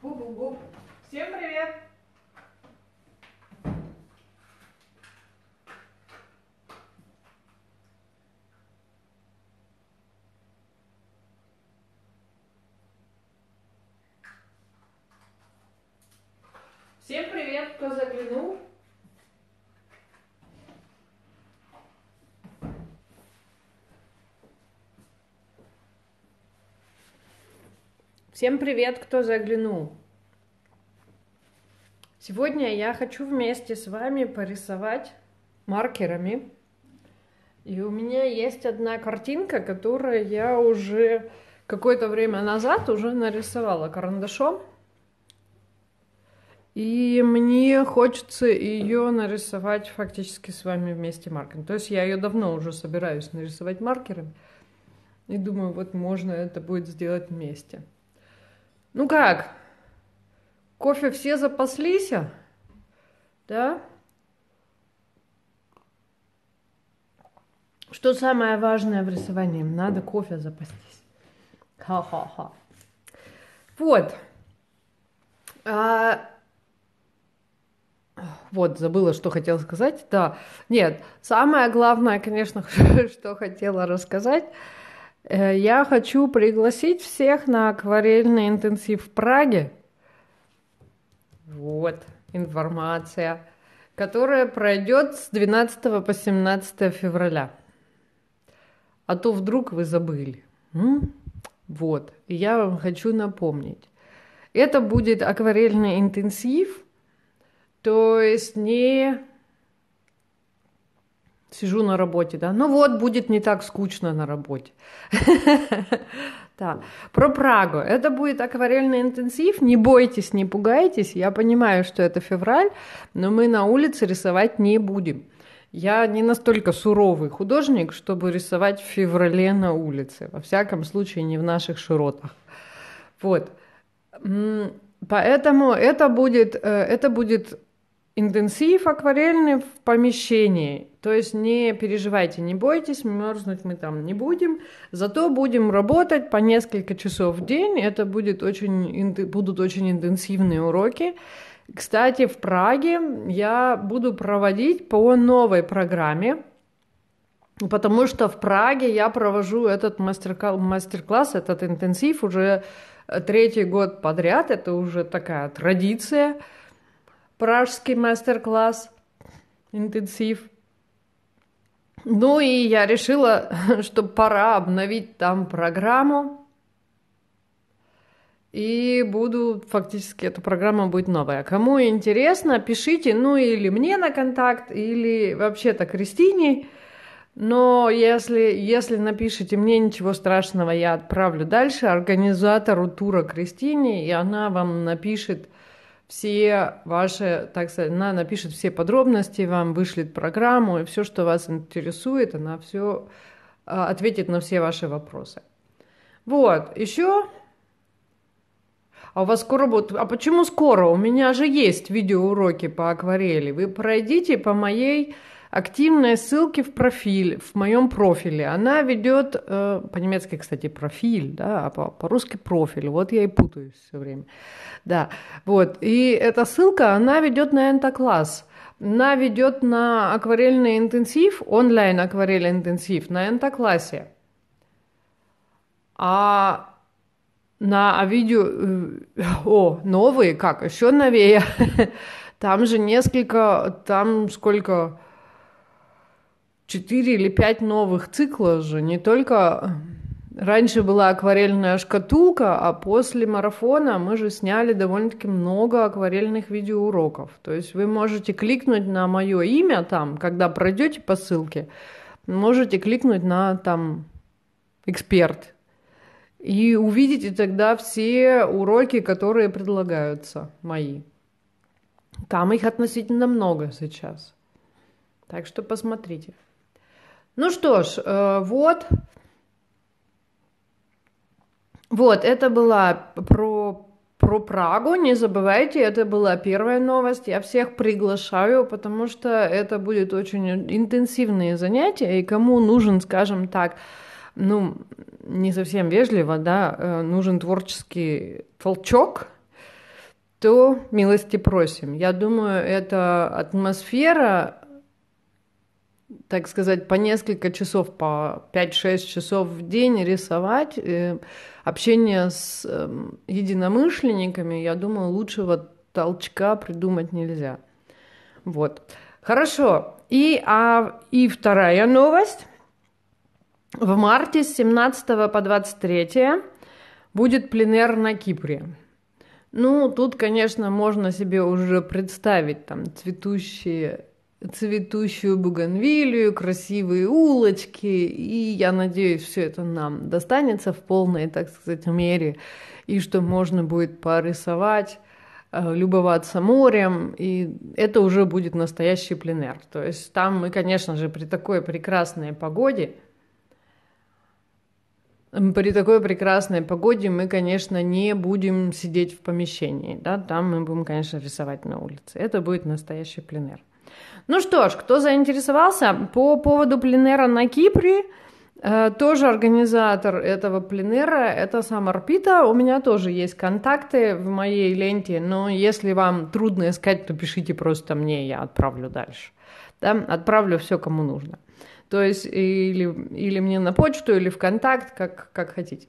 Бу-бу-бу. Всем привет! Всем привет, кто заглянул. Всем привет, кто заглянул. Сегодня я хочу вместе с вами порисовать маркерами. И у меня есть одна картинка, которую я уже какое-то время назад уже нарисовала карандашом. И мне хочется ее нарисовать фактически с вами вместе маркером. То есть я ее давно уже собираюсь нарисовать маркером. И думаю, вот можно это будет сделать вместе. Ну как? Кофе все запаслись? Да? Что самое важное в рисовании? Надо кофе запастись. Ха-ха-ха. Вот. А... Вот, забыла, что хотела сказать. Да, нет, самое главное, конечно, что хотела рассказать – я хочу пригласить всех на акварельный интенсив в Праге. Вот информация, которая пройдет с 12 по 17 февраля. А то вдруг вы забыли. Вот, я вам хочу напомнить. Это будет акварельный интенсив, то есть не сижу на работе, да, ну вот, будет не так скучно на работе. Да. Про Прагу. Это будет акварельный интенсив. Не бойтесь, не пугайтесь. Я понимаю, что это февраль, но мы на улице рисовать не будем. Я не настолько суровый художник, чтобы рисовать в феврале на улице. Во всяком случае, не в наших широтах. Вот. Поэтому это будет, э, это будет интенсив акварельный в помещении. То есть не переживайте, не бойтесь, мерзнуть мы там не будем. Зато будем работать по несколько часов в день. Это будет очень, будут очень интенсивные уроки. Кстати, в Праге я буду проводить по новой программе, потому что в Праге я провожу этот мастер-класс, этот интенсив уже третий год подряд. Это уже такая традиция – пражский мастер-класс, интенсив. Ну и я решила, что пора обновить там программу. И буду, фактически, эта программа будет новая. Кому интересно, пишите, ну или мне на контакт, или вообще-то Кристине. Но если, если напишите мне, ничего страшного, я отправлю дальше организатору тура Кристине, и она вам напишет, все ваши, так сказать, она напишет все подробности, вам вышлет программу, и все, что вас интересует, она все а, ответит на все ваши вопросы. Вот, еще... А у вас скоро будет... А почему скоро? У меня же есть видеоуроки по акварели. Вы пройдите по моей активные ссылки в профиль, в моем профиле. Она ведет, э, по-немецки, кстати, профиль, да, а по-русски профиль. Вот я и путаюсь все время. Да, вот. И эта ссылка, она ведет на энтокласс. Она ведет на акварельный интенсив, онлайн акварельный интенсив на энтоклассе. А на видео, э, о, новые, как, еще новее. Там же несколько, там сколько, четыре или пять новых циклов же, не только... Раньше была акварельная шкатулка, а после марафона мы же сняли довольно-таки много акварельных видеоуроков. То есть вы можете кликнуть на мое имя там, когда пройдете по ссылке, можете кликнуть на там эксперт и увидите тогда все уроки, которые предлагаются мои. Там их относительно много сейчас. Так что посмотрите. Ну что ж, э, вот. Вот, это была про, про Прагу. Не забывайте, это была первая новость. Я всех приглашаю, потому что это будет очень интенсивные занятия. И кому нужен, скажем так, ну, не совсем вежливо, да, э, нужен творческий толчок, то милости просим. Я думаю, эта атмосфера, так сказать, по несколько часов, по 5-6 часов в день рисовать, э, общение с эм, единомышленниками, я думаю, лучшего толчка придумать нельзя. Вот. Хорошо. И, а, и вторая новость. В марте с 17 по 23 будет пленер на Кипре. Ну, тут, конечно, можно себе уже представить там цветущие цветущую бугенвилию, красивые улочки, и я надеюсь, все это нам достанется в полной, так сказать, мере, и что можно будет порисовать Э, любоваться морем, и это уже будет настоящий пленер. То есть там мы, конечно же, при такой прекрасной погоде, при такой прекрасной погоде мы, конечно, не будем сидеть в помещении, да, там мы будем, конечно, рисовать на улице. Это будет настоящий пленер. Ну что ж, кто заинтересовался по поводу пленера на Кипре – Э, тоже организатор этого пленера, это сам Арпита. У меня тоже есть контакты в моей ленте, но если вам трудно искать, то пишите просто мне, я отправлю дальше. Да? Отправлю все, кому нужно. То есть или, или мне на почту, или в контакт, как, как хотите.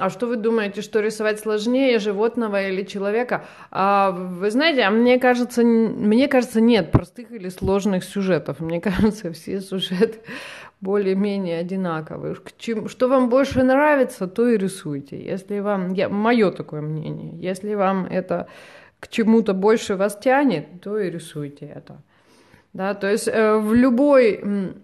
А что вы думаете, что рисовать сложнее животного или человека? А, вы знаете, а мне кажется, мне кажется, нет простых или сложных сюжетов. Мне кажется, все сюжеты более-менее одинаковые. Что вам больше нравится, то и рисуйте. Если вам, я, мое такое мнение, если вам это к чему-то больше вас тянет, то и рисуйте это. Да, то есть э, в любой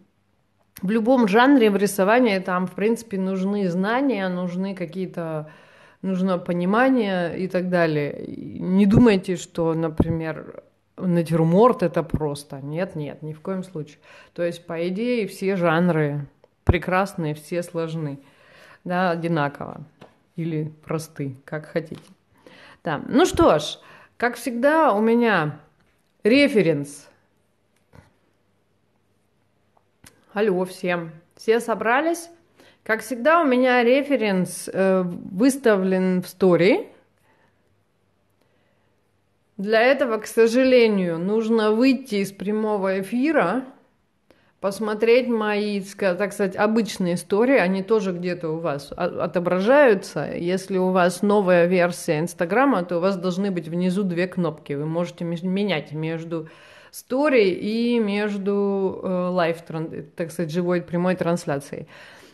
в любом жанре в рисовании там, в принципе, нужны знания, нужны какие-то нужно понимание и так далее. Не думайте, что, например, натюрморт это просто. Нет, нет, ни в коем случае. То есть, по идее, все жанры прекрасные, все сложны. Да, одинаково. Или просты, как хотите. Да. Ну что ж, как всегда, у меня референс – Алло всем. Все собрались? Как всегда, у меня референс э, выставлен в story. Для этого, к сожалению, нужно выйти из прямого эфира, посмотреть мои, так сказать, обычные истории, они тоже где-то у вас отображаются. Если у вас новая версия Инстаграма, то у вас должны быть внизу две кнопки. Вы можете менять между story и между live, э, так сказать, живой прямой трансляцией.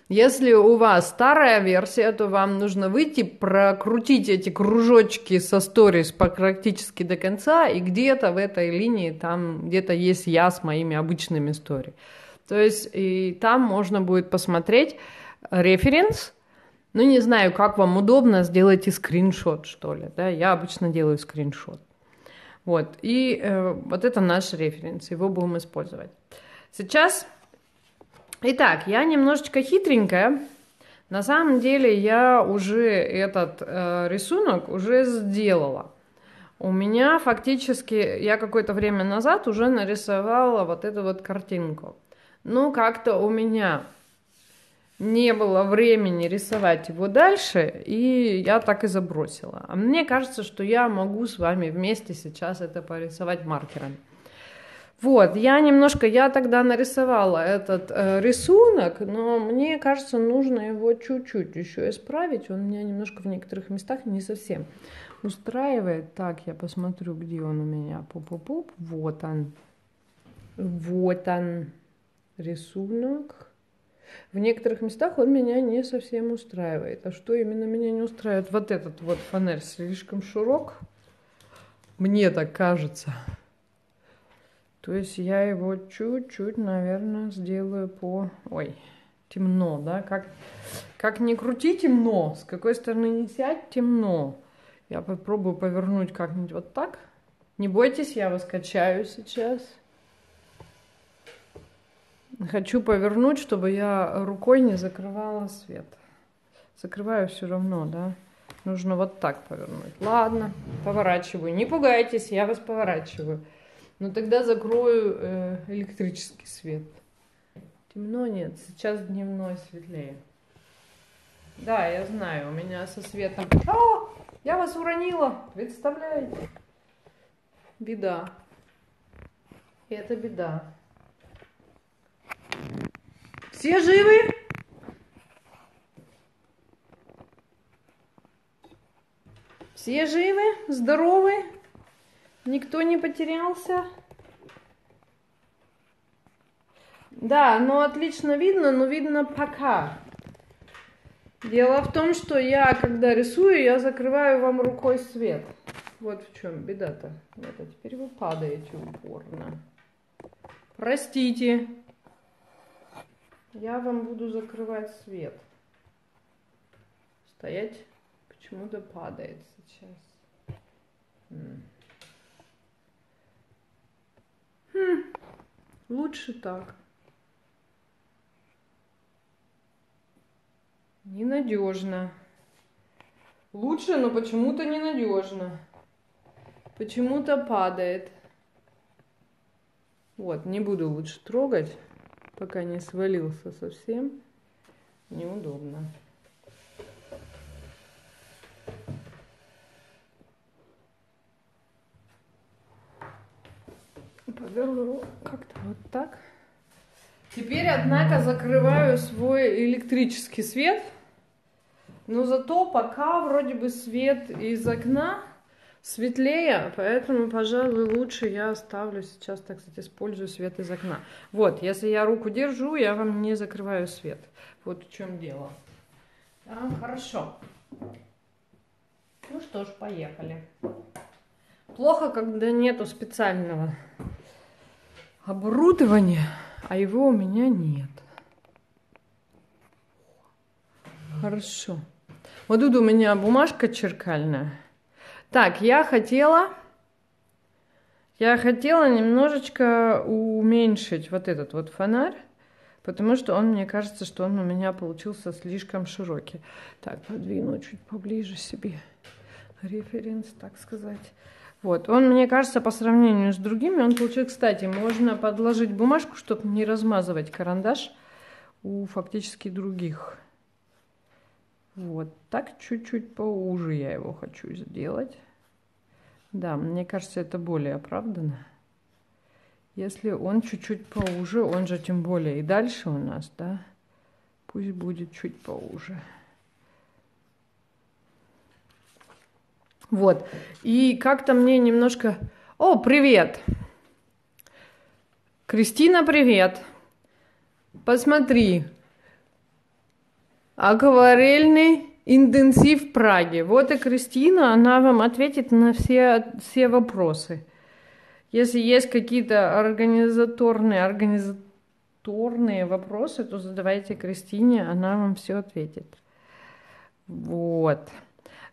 Если у вас старая версия, то вам нужно выйти, прокрутить эти кружочки со сторис практически до конца, и где-то в этой линии там где-то есть я с моими обычными стори. То есть и там можно будет посмотреть референс, ну не знаю, как вам удобно, сделайте скриншот, что ли, да, я обычно делаю скриншот. Вот. И э, вот это наш референс, его будем использовать. Сейчас, итак, я немножечко хитренькая. На самом деле я уже этот э, рисунок уже сделала. У меня фактически, я какое-то время назад уже нарисовала вот эту вот картинку. Ну, как-то у меня не было времени рисовать его дальше, и я так и забросила. А мне кажется, что я могу с вами вместе сейчас это порисовать маркером. Вот, я немножко, я тогда нарисовала этот э, рисунок, но мне кажется, нужно его чуть-чуть еще исправить. Он меня немножко в некоторых местах не совсем устраивает. Так, я посмотрю, где он у меня. Пуп-пуп-пуп. Вот он. Вот он. Рисунок. В некоторых местах он меня не совсем устраивает. А что именно меня не устраивает? Вот этот вот фонарь слишком широк. Мне так кажется. То есть я его чуть-чуть, наверное, сделаю по... Ой, темно, да? Как, как не крути темно, с какой стороны не сядь, темно. Я попробую повернуть как-нибудь вот так. Не бойтесь, я вас качаю сейчас. Хочу повернуть, чтобы я рукой не закрывала свет. Закрываю все равно, да? Нужно вот так повернуть. Ладно, поворачиваю. Не пугайтесь, я вас поворачиваю. Но тогда закрою э, электрический свет. Темно нет, сейчас дневной светлее. Да, я знаю, у меня со светом... А, я вас уронила, представляете? Беда. Это беда. Все живы? Все живы, здоровы? Никто не потерялся? Да, ну отлично видно, но видно пока. Дело в том, что я, когда рисую, я закрываю вам рукой свет. Вот в чем беда-то. Вот, а теперь вы падаете упорно. Простите. Я вам буду закрывать свет. Стоять почему-то падает сейчас. Хм. Лучше так. Ненадежно. Лучше, но почему-то ненадежно. Почему-то падает. Вот, не буду лучше трогать, пока не свалился совсем. Неудобно. Поверну как-то вот так. Теперь, однако, закрываю свой электрический свет – но зато пока вроде бы свет из окна светлее, поэтому, пожалуй, лучше я оставлю сейчас, так сказать, использую свет из окна. Вот, если я руку держу, я вам не закрываю свет. Вот в чем дело. Да, хорошо. Ну что ж, поехали. Плохо, когда нету специального оборудования, а его у меня нет. Хорошо. Вот тут у меня бумажка черкальная. Так, я хотела... Я хотела немножечко уменьшить вот этот вот фонарь, потому что он, мне кажется, что он у меня получился слишком широкий. Так, подвину чуть поближе себе референс, так сказать. Вот, он, мне кажется, по сравнению с другими, он получился, кстати, можно подложить бумажку, чтобы не размазывать карандаш у фактически других. Вот так чуть-чуть поуже я его хочу сделать. Да, мне кажется, это более оправданно. Если он чуть-чуть поуже, он же тем более и дальше у нас, да, пусть будет чуть поуже. Вот, и как-то мне немножко... О, привет! Кристина, привет! Посмотри, Акварельный интенсив в Праге. Вот и Кристина, она вам ответит на все, все вопросы. Если есть какие-то организаторные, организаторные вопросы, то задавайте Кристине, она вам все ответит. Вот.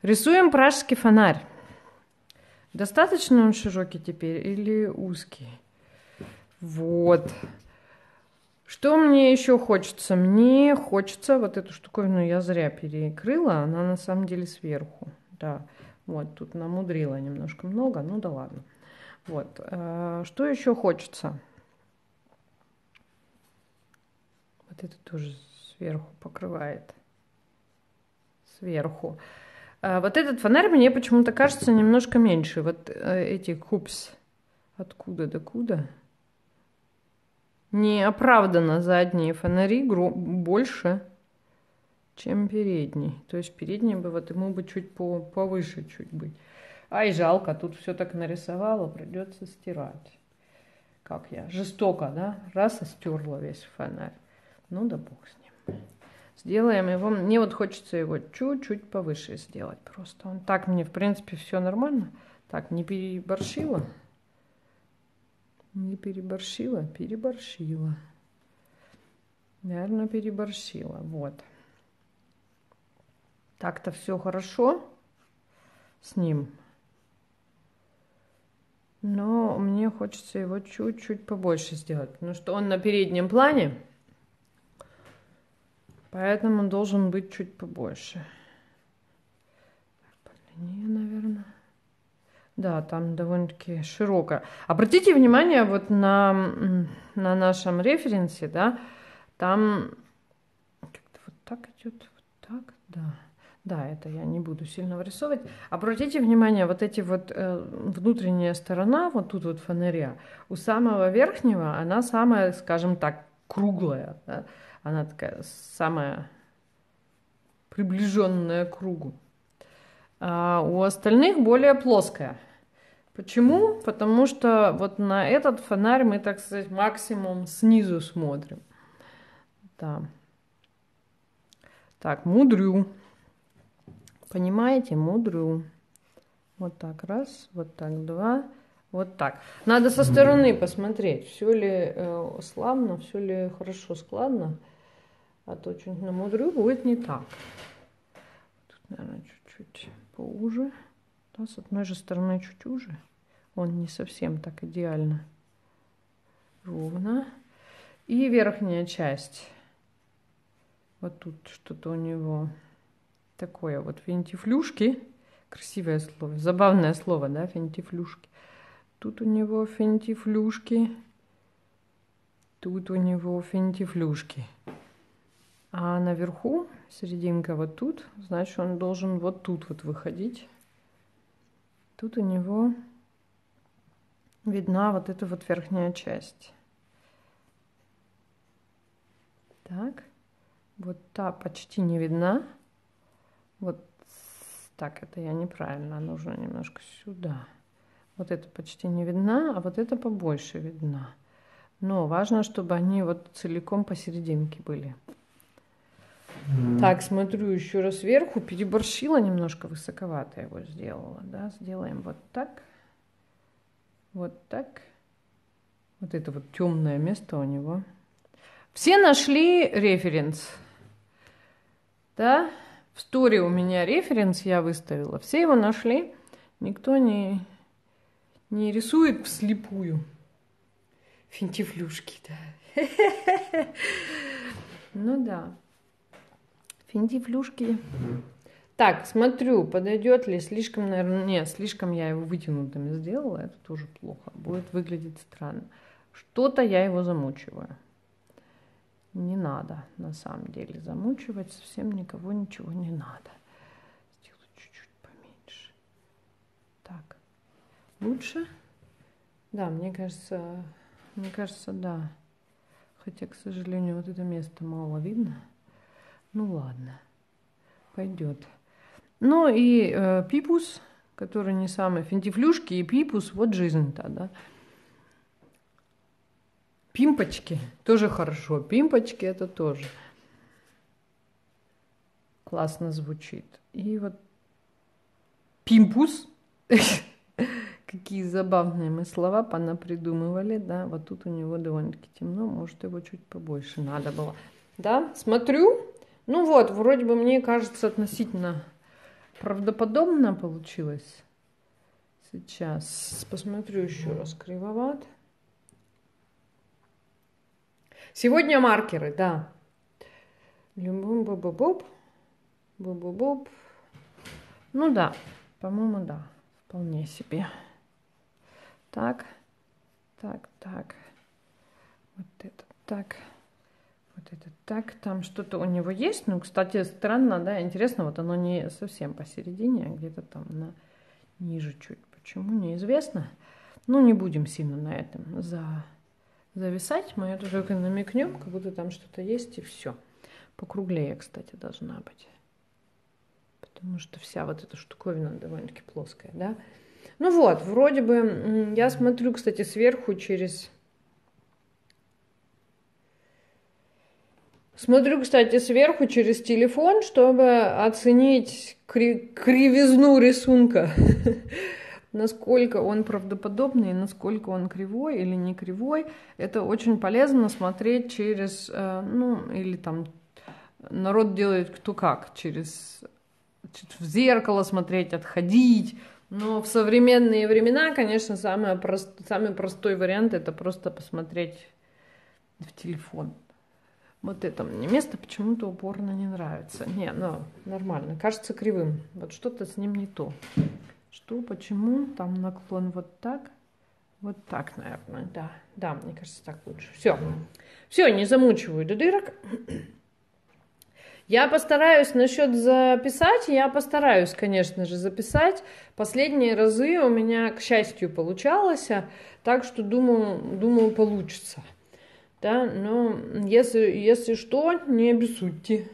Рисуем пражский фонарь. Достаточно он широкий теперь или узкий? Вот. Что мне еще хочется? Мне хочется вот эту штуковину я зря перекрыла, она на самом деле сверху. Да, вот тут намудрила немножко много, ну да ладно. Вот, э, что еще хочется? Вот это тоже сверху покрывает. Сверху. Э, вот этот фонарь мне почему-то кажется немножко меньше. Вот э, эти купс. Откуда до куда? Неоправданно задние фонари больше, чем передний. То есть передний бы вот ему бы чуть по повыше чуть быть. Ай, жалко, тут все так нарисовала, придется стирать. Как я, жестоко, да? Раз и стерла весь фонарь. Ну да бог с ним. Сделаем его, мне вот хочется его чуть-чуть повыше сделать просто. Он так мне, в принципе, все нормально. Так, не переборщила. Не переборщила? Переборщила. Наверное, переборщила. Вот. Так-то все хорошо с ним. Но мне хочется его чуть-чуть побольше сделать. Потому что он на переднем плане. Поэтому он должен быть чуть побольше. Так, подлиннее, наверное. Да, там довольно-таки широко. Обратите внимание вот на, на нашем референсе, да, Там как-то вот так идет, вот так, да. Да, это я не буду сильно вырисовывать. Обратите внимание, вот эти вот э, внутренняя сторона, вот тут вот фонаря, у самого верхнего она самая, скажем так, круглая. Да? Она такая самая приближенная к кругу. А у остальных более плоская. Почему? Потому что вот на этот фонарь мы, так сказать, максимум снизу смотрим. Да. Так, мудрю. Понимаете, мудрю. Вот так, раз, вот так, два, вот так. Надо со стороны посмотреть, все ли э, славно, все ли хорошо складно. А то что-нибудь на мудрю будет не так. Тут, наверное, чуть-чуть поуже. Да, с одной же стороны чуть уже. Он не совсем так идеально ровно. И верхняя часть. Вот тут что-то у него такое вот фентифлюшки. Красивое слово, забавное слово, да, фентифлюшки. Тут у него фентифлюшки. Тут у него фентифлюшки. А наверху, серединка вот тут, значит, он должен вот тут вот выходить. Тут у него видна вот эта вот верхняя часть. Так, вот та почти не видна. Вот так, это я неправильно, нужно немножко сюда. Вот это почти не видна, а вот это побольше видна. Но важно, чтобы они вот целиком посерединке были. Так, смотрю еще раз сверху, переборщила немножко высоковато его сделала, да, сделаем вот так, вот так, вот это вот темное место у него. Все нашли референс, да, в сторе у меня референс я выставила. Все его нашли. Никто не, не рисует вслепую. Финтифлюшки, да. Ну да. Финтифлюшки. Так, смотрю, подойдет ли слишком, наверное, нет, слишком я его вытянутыми сделала, это тоже плохо, будет выглядеть странно. Что-то я его замучиваю. Не надо на самом деле замучивать, совсем никого ничего не надо. Сделаю чуть-чуть поменьше. Так, лучше? Да, мне кажется, мне кажется, да. Хотя, к сожалению, вот это место мало видно. Ну ладно, пойдет. Ну и э, пипус, который не самый финтифлюшки, и пипус, вот жизнь-то, да. Пимпочки тоже хорошо. Пимпочки это тоже классно звучит. И вот пимпус. Какие забавные мы слова понапридумывали, да. Вот тут у него довольно-таки темно, может его чуть побольше надо было. Да, смотрю. Ну вот, вроде бы мне кажется относительно правдоподобно получилось. Сейчас посмотрю еще раз кривоват. Сегодня маркеры, да. Любым бубу-буб. Бубу-буб. Ну да, по-моему, да. Вполне себе. Так, так, так. Вот это так. Вот это так. Там что-то у него есть. Ну, кстати, странно, да, интересно, вот оно не совсем посередине, а где-то там на ниже чуть. Почему, неизвестно. Ну, не будем сильно на этом за зависать. Мы это только намекнем, как будто там что-то есть, и все. Покруглее, кстати, должна быть. Потому что вся вот эта штуковина довольно-таки плоская, да? Ну вот, вроде бы, я смотрю, кстати, сверху через... Смотрю, кстати, сверху через телефон, чтобы оценить кривизну рисунка. насколько он правдоподобный, насколько он кривой или не кривой. Это очень полезно смотреть через, э, ну, или там народ делает кто как, через в зеркало смотреть, отходить. Но в современные времена, конечно, самый, прост, самый простой вариант это просто посмотреть в телефон. Вот это мне место почему-то упорно не нравится. Не, ну, нормально. Кажется кривым. Вот что-то с ним не то. Что, почему, там наклон вот так, Вот так, наверное, да. Да, мне кажется, так лучше. Все. Все, не замучиваю до дырок. Я постараюсь насчет записать, я постараюсь, конечно же, записать. Последние разы у меня, к счастью, получалось, так что думаю, думаю получится. Да, но если, если что, не обессудьте.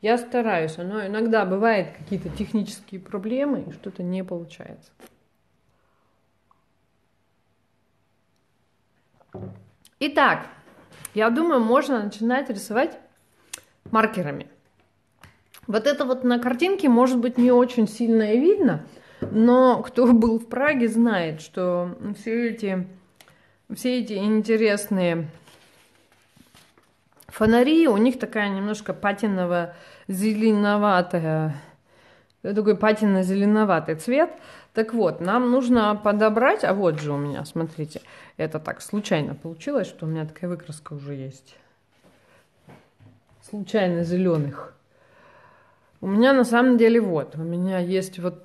Я стараюсь, но иногда бывают какие-то технические проблемы, и что-то не получается. Итак, я думаю, можно начинать рисовать маркерами. Вот это вот на картинке может быть не очень сильно и видно, но кто был в Праге, знает, что все эти, все эти интересные фонари, у них такая немножко патиново-зеленоватая, такой патино-зеленоватый цвет. Так вот, нам нужно подобрать, а вот же у меня, смотрите, это так случайно получилось, что у меня такая выкраска уже есть. Случайно зеленых. У меня на самом деле вот, у меня есть вот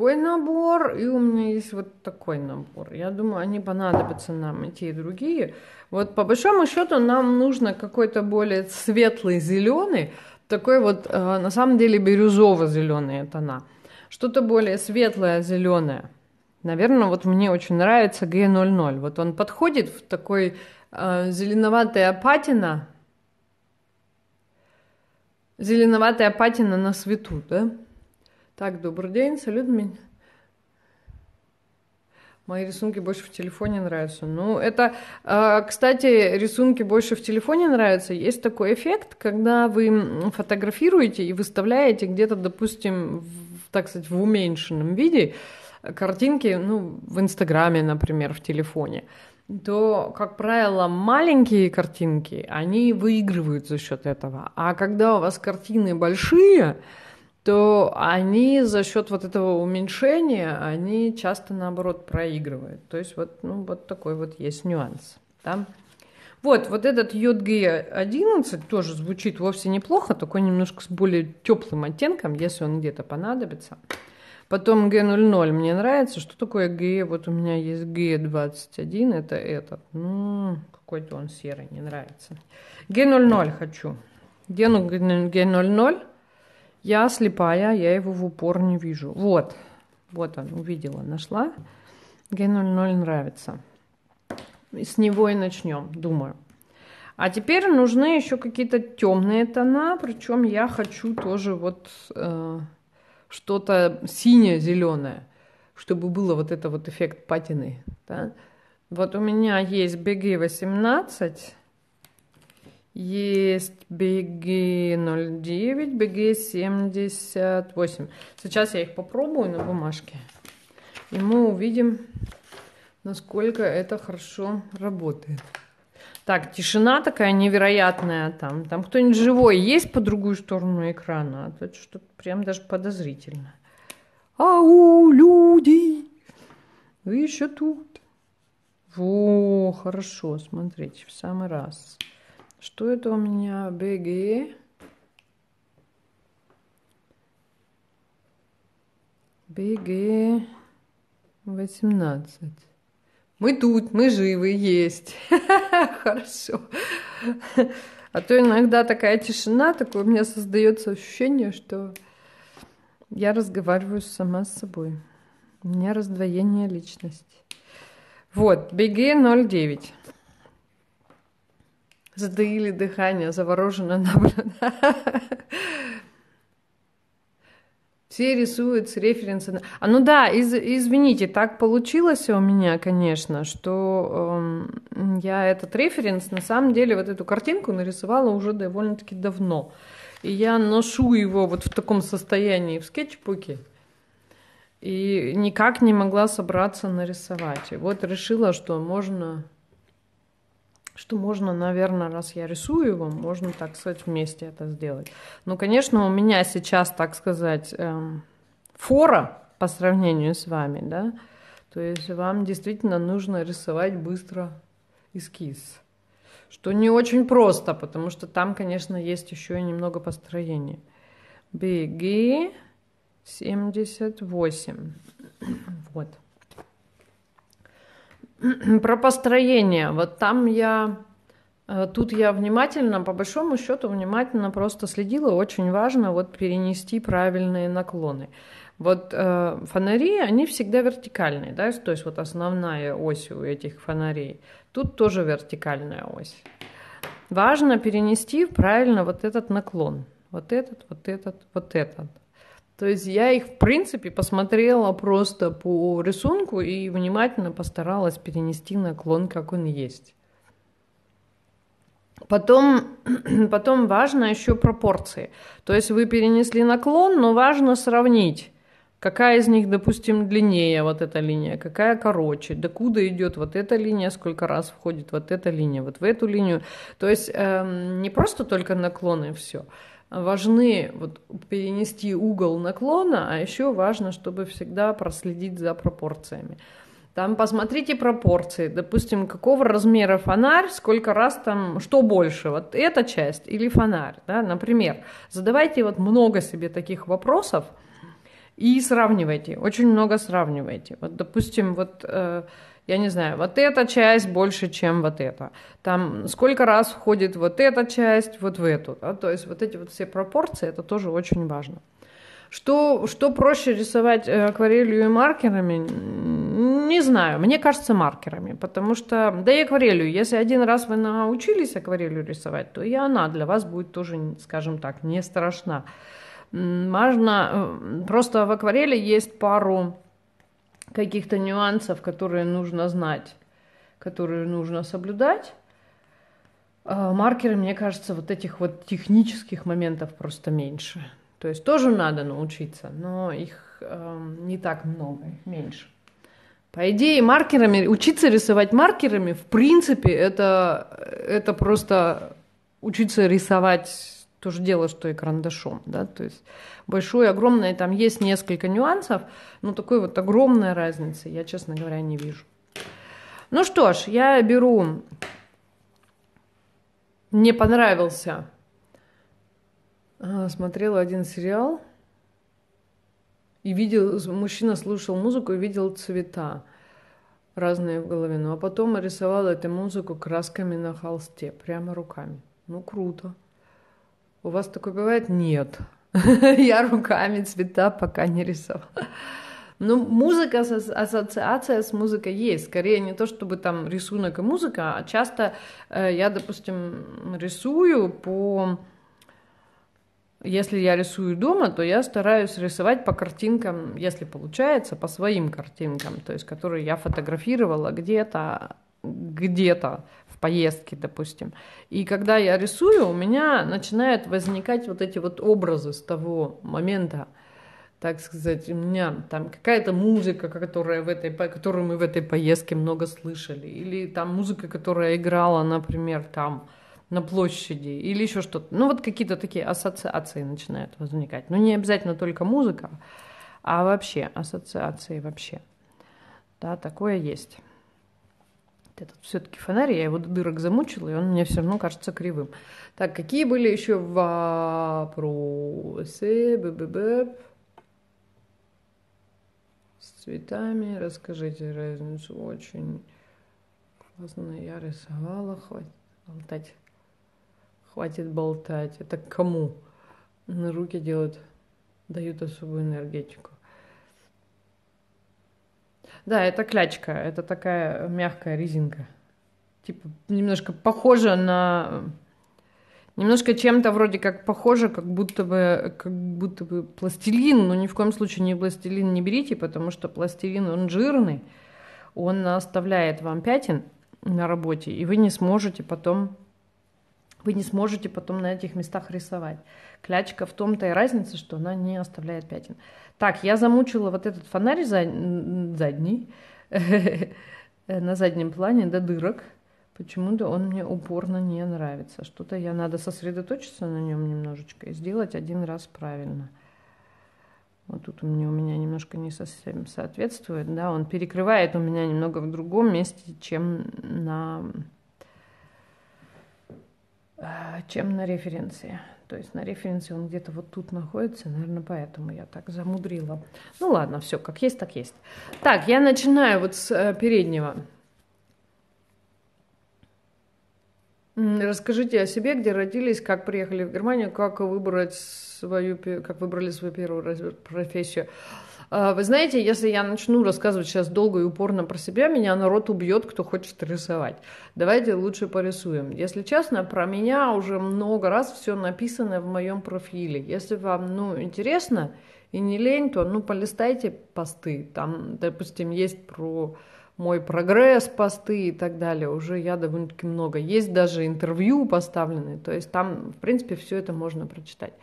такой набор, и у меня есть вот такой набор. Я думаю, они понадобятся нам и те, и другие. Вот по большому счету нам нужно какой-то более светлый зеленый, такой вот э, на самом деле бирюзово-зеленые тона. Что-то более светлое зеленое. Наверное, вот мне очень нравится G00. Вот он подходит в такой э, зеленоватая патина, зеленоватая патина на свету, да? Так, добрый день, салют меня. Мои рисунки больше в телефоне нравятся. Ну, это, а, кстати, рисунки больше в телефоне нравятся. Есть такой эффект, когда вы фотографируете и выставляете где-то, допустим, в, так сказать, в уменьшенном виде картинки, ну, в Инстаграме, например, в телефоне то, как правило, маленькие картинки, они выигрывают за счет этого. А когда у вас картины большие, то они за счет вот этого уменьшения, они часто наоборот проигрывают. То есть вот, ну, вот такой вот есть нюанс. Да? Вот, вот этот йод Г11 тоже звучит вовсе неплохо, такой немножко с более теплым оттенком, если он где-то понадобится. Потом Г00 мне нравится. Что такое Г? Вот у меня есть Г21, это этот. Ну, какой-то он серый, не нравится. Г00 хочу. Г00 я слепая, я его в упор не вижу. Вот, вот он, увидела, нашла. Г00 нравится. С него и начнем, думаю. А теперь нужны еще какие-то темные тона, причем я хочу тоже вот э, что-то синее-зеленое, чтобы было вот это вот эффект патины. Да? Вот у меня есть BG18, есть BG09, BG78. Сейчас я их попробую на бумажке. И мы увидим, насколько это хорошо работает. Так, тишина такая невероятная там. Там кто-нибудь живой есть по другую сторону экрана? А то что-то прям даже подозрительно. Ау, люди! Вы еще тут? Во, хорошо, смотрите, в самый раз. Что это у меня? БГ. БГ 18. Мы тут, мы живы, есть. Хорошо. А то иногда такая тишина, такое у меня создается ощущение, что я разговариваю сама с собой. У меня раздвоение личности. Вот, БГ 09. Затаили дыхание, завороженно наблюдаю. Все рисуют с референса. А ну да, из, извините, так получилось у меня, конечно, что э, я этот референс, на самом деле, вот эту картинку нарисовала уже довольно-таки давно. И я ношу его вот в таком состоянии в скетчбуке. И никак не могла собраться нарисовать. И вот решила, что можно что можно, наверное, раз я рисую его, можно, так сказать, вместе это сделать. Ну, конечно, у меня сейчас, так сказать, эм, фора по сравнению с вами, да, то есть вам действительно нужно рисовать быстро эскиз, что не очень просто, потому что там, конечно, есть еще и немного построения. BG 78. Вот. Про построение. Вот там я Э, тут я внимательно, по большому счету, внимательно просто следила. Очень важно вот перенести правильные наклоны. Вот э, фонари, они всегда вертикальные, да, то есть вот основная ось у этих фонарей. Тут тоже вертикальная ось. Важно перенести правильно вот этот наклон. Вот этот, вот этот, вот этот. То есть я их, в принципе, посмотрела просто по рисунку и внимательно постаралась перенести наклон, как он есть. Потом, потом важно еще пропорции. То есть вы перенесли наклон, но важно сравнить, какая из них, допустим, длиннее вот эта линия, какая короче, докуда идет вот эта линия, сколько раз входит вот эта линия, вот в эту линию. То есть э, не просто только наклоны все. Важны вот, перенести угол наклона, а еще важно, чтобы всегда проследить за пропорциями. Там посмотрите пропорции, допустим, какого размера фонарь, сколько раз там, что больше, вот эта часть или фонарь, да, например. Задавайте вот много себе таких вопросов и сравнивайте, очень много сравнивайте. Вот, допустим, вот, э, я не знаю, вот эта часть больше, чем вот эта. Там сколько раз входит вот эта часть вот в эту, да? то есть вот эти вот все пропорции, это тоже очень важно. Что, что проще рисовать э, акварелью и маркерами? Не знаю. Мне кажется, маркерами. Потому что, да и акварелью. Если один раз вы научились акварелью рисовать, то и она для вас будет тоже, скажем так, не страшна. Можно... Э, просто в акварели есть пару каких-то нюансов, которые нужно знать, которые нужно соблюдать. А маркеры, мне кажется, вот этих вот технических моментов просто меньше. То есть тоже надо научиться, но их э, не так много, их меньше. По идее, маркерами, учиться рисовать маркерами, в принципе, это, это просто учиться рисовать то же дело, что и карандашом, да, то есть большое, огромное, там есть несколько нюансов, но такой вот огромной разницы я, честно говоря, не вижу. Ну что ж, я беру, мне понравился смотрела один сериал и видел, мужчина слушал музыку и видел цвета разные в голове. Ну а потом рисовал эту музыку красками на холсте, прямо руками. Ну круто. У вас такое бывает? Нет. Я руками цвета пока не рисовала. Ну, музыка, ассоциация с музыкой есть. Скорее не то, чтобы там рисунок и музыка, а часто э, я, допустим, рисую по если я рисую дома, то я стараюсь рисовать по картинкам, если получается, по своим картинкам, то есть которые я фотографировала где-то, где-то поездке, допустим. И когда я рисую, у меня начинают возникать вот эти вот образы с того момента, так сказать, у меня там какая-то музыка, которая в этой, которую мы в этой поездке много слышали, или там музыка, которая играла, например, там, на площади или еще что-то. Ну, вот какие-то такие ассоциации начинают возникать. Но ну, не обязательно только музыка, а вообще ассоциации вообще. Да, такое есть. Этот все-таки фонарь, я его до дырок замучила, и он мне все равно кажется кривым. Так, какие были еще вопросы? Б -б -б. С цветами расскажите разницу. Очень классно я рисовала, хватит болтать. Хватит болтать. Это кому? На руки делают, дают особую энергетику. Да, это клячка. Это такая мягкая резинка. Типа немножко похожа на... Немножко чем-то вроде как похоже, как будто бы, как будто бы пластилин, но ни в коем случае не пластилин не берите, потому что пластилин, он жирный, он оставляет вам пятен на работе, и вы не сможете потом вы не сможете потом на этих местах рисовать. Клячка в том-то и разница, что она не оставляет пятен. Так, я замучила вот этот фонарь задний, на заднем плане до дырок. Почему-то он мне упорно не нравится. Что-то я надо сосредоточиться на нем немножечко и сделать один раз правильно. Вот тут у меня, у меня немножко не совсем соответствует. Да, он перекрывает у меня немного в другом месте, чем на Э, чем на референции, То есть на референции он где-то вот тут находится, наверное, поэтому я так замудрила. Ну ладно, все, как есть, так есть. Так, я начинаю вот с э, переднего. Расскажите о себе, где родились, как приехали в Германию, как выбрать свою, как выбрали свою первую профессию. А, вы знаете, если я начну рассказывать сейчас долго и упорно про себя, меня народ убьет, кто хочет рисовать. Давайте лучше порисуем. Если честно, про меня уже много раз все написано в моем профиле. Если вам ну, интересно и не лень, то ну, полистайте посты. Там, допустим, есть про мой прогресс, посты и так далее. Уже я довольно-таки много. Есть даже интервью поставлены. То есть там, в принципе, все это можно прочитать.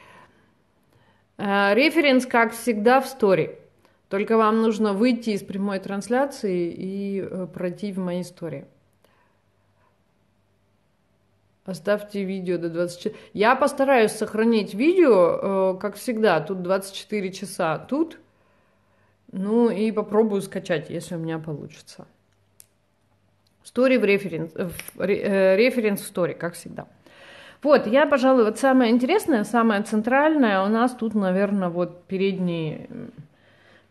Э, референс, как всегда, в стори. Только вам нужно выйти из прямой трансляции и э, пройти в мои истории. Оставьте видео до 24. Я постараюсь сохранить видео, э, как всегда. Тут 24 часа. Тут ну и попробую скачать, если у меня получится. Story в референс, э, референс в story, как всегда. Вот, я, пожалуй, вот самое интересное, самое центральное у нас тут, наверное, вот передний,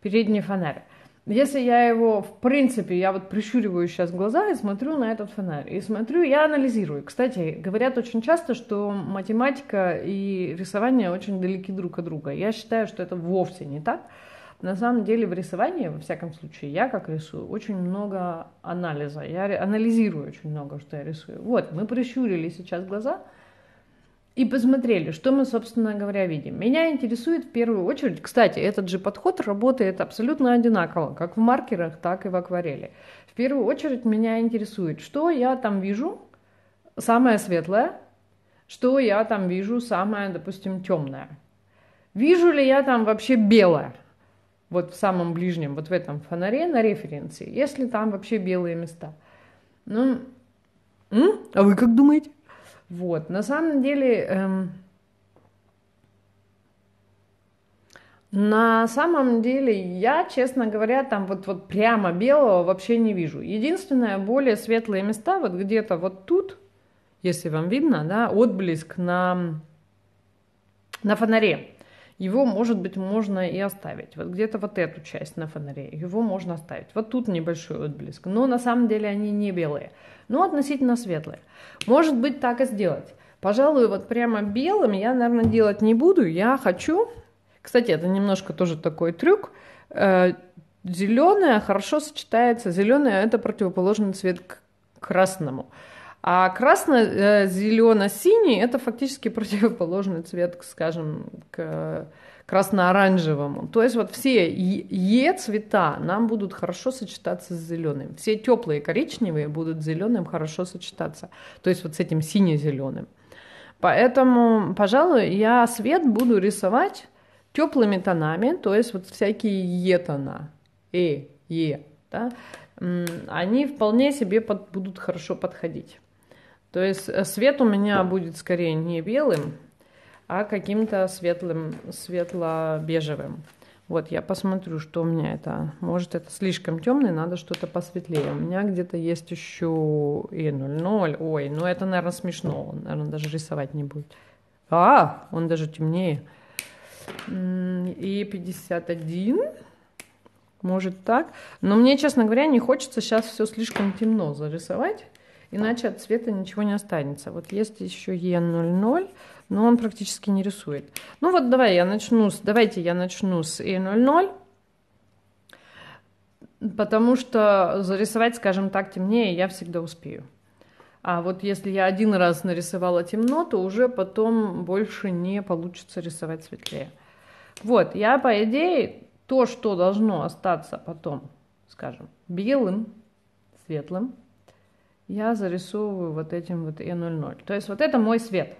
передний фонарь. Если я его, в принципе, я вот прищуриваю сейчас глаза и смотрю на этот фонарь, и смотрю, я анализирую. Кстати, говорят очень часто, что математика и рисование очень далеки друг от друга. Я считаю, что это вовсе не так. На самом деле в рисовании, во всяком случае, я как рисую, очень много анализа. Я анализирую очень много, что я рисую. Вот, мы прищурили сейчас глаза и посмотрели, что мы, собственно говоря, видим. Меня интересует в первую очередь, кстати, этот же подход работает абсолютно одинаково, как в маркерах, так и в акварели. В первую очередь меня интересует, что я там вижу, самое светлое, что я там вижу, самое, допустим, темное. Вижу ли я там вообще белое? вот в самом ближнем, вот в этом фонаре на референции, если там вообще белые места. Ну, а вы как думаете? Вот, на самом деле, эм, на самом деле, я, честно говоря, там вот, вот прямо белого вообще не вижу. Единственное, более светлые места, вот где-то вот тут, если вам видно, да, отблеск на, на фонаре его, может быть, можно и оставить. Вот где-то вот эту часть на фонаре, его можно оставить. Вот тут небольшой отблеск. Но на самом деле они не белые, но относительно светлые. Может быть, так и сделать. Пожалуй, вот прямо белым я, наверное, делать не буду. Я хочу... Кстати, это немножко тоже такой трюк. Э, Зеленое хорошо сочетается. Зеленое это противоположный цвет к красному. А красно-зелено-синий – это фактически противоположный цвет, скажем, к красно-оранжевому. То есть вот все Е цвета нам будут хорошо сочетаться с зеленым. Все теплые коричневые будут с зеленым хорошо сочетаться. То есть вот с этим сине-зеленым. Поэтому, пожалуй, я свет буду рисовать теплыми тонами, то есть вот всякие Е-тона, Э, Е, да, они вполне себе под, будут хорошо подходить. То есть э, свет у меня будет скорее не белым, а каким-то светлым, светло-бежевым. Вот, я посмотрю, что у меня это. Может, это слишком темный, надо что-то посветлее. У меня где-то есть еще и 0,0. Ой, ну это, наверное, смешно. Он, наверное, даже рисовать не будет. А, он даже темнее. И 51. Может так. Но мне, честно говоря, не хочется сейчас все слишком темно зарисовать иначе от цвета ничего не останется. Вот есть еще E00, но он практически не рисует. Ну вот давай я начну с, давайте я начну с E00, потому что зарисовать, скажем так, темнее я всегда успею. А вот если я один раз нарисовала темно, то уже потом больше не получится рисовать светлее. Вот, я по идее то, что должно остаться потом, скажем, белым, светлым, я зарисовываю вот этим вот E00. То есть вот это мой свет.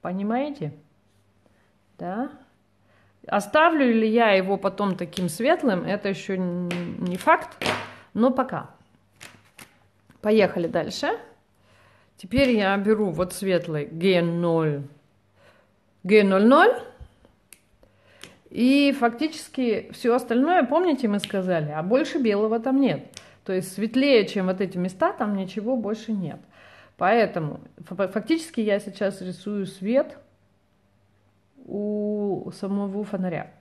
Понимаете? Да? Оставлю ли я его потом таким светлым, это еще не факт, но пока. Поехали дальше. Теперь я беру вот светлый G0, G00, и фактически все остальное, помните, мы сказали, а больше белого там нет. То есть светлее, чем вот эти места, там ничего больше нет. Поэтому фактически я сейчас рисую свет у самого фонаря.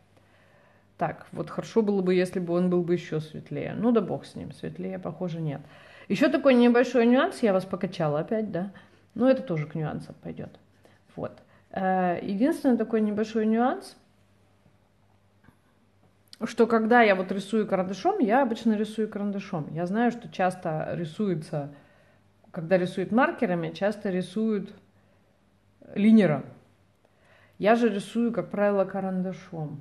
Так, вот хорошо было бы, если бы он был бы еще светлее. Ну да бог с ним, светлее, похоже, нет. Еще такой небольшой нюанс, я вас покачала опять, да? Но это тоже к нюансам пойдет. Вот. Э, единственный такой небольшой нюанс, что когда я вот рисую карандашом, я обычно рисую карандашом. Я знаю, что часто рисуется, когда рисуют маркерами, часто рисуют линером. Я же рисую, как правило, карандашом.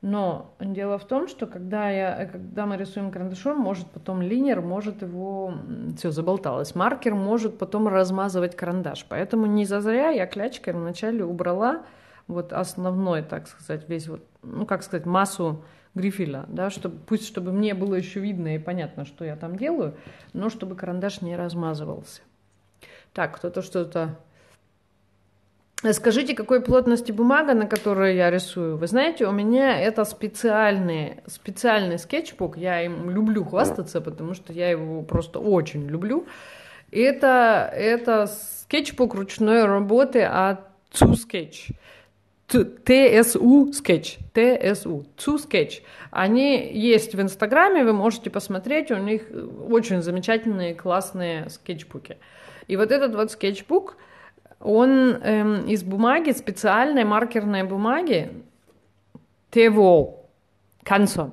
Но дело в том, что когда, я, когда мы рисуем карандашом, может потом линер, может его, все заболталось, маркер может потом размазывать карандаш. Поэтому не зазря я клячкой вначале убрала вот основной, так сказать, весь вот, ну как сказать, массу грифеля, да, чтобы, пусть чтобы мне было еще видно и понятно, что я там делаю, но чтобы карандаш не размазывался. Так, кто-то что-то Скажите, какой плотности бумага, на которой я рисую? Вы знаете, у меня это специальный, специальный скетчбук. Я им люблю хвастаться, потому что я его просто очень люблю. Это, это скетчбук ручной работы от Two Sketch. TSU Sketch. TSU. Two Sketch. Они есть в Инстаграме, вы можете посмотреть. У них очень замечательные, классные скетчбуки. И вот этот вот скетчбук – он эм, из бумаги, специальной маркерной бумаги, ТВО, Кансон.